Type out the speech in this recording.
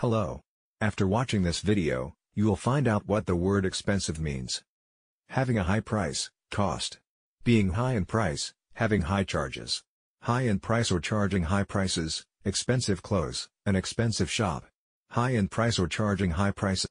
Hello. After watching this video, you will find out what the word expensive means. Having a high price, cost. Being high in price, having high charges. High in price or charging high prices, expensive clothes, an expensive shop. High in price or charging high prices.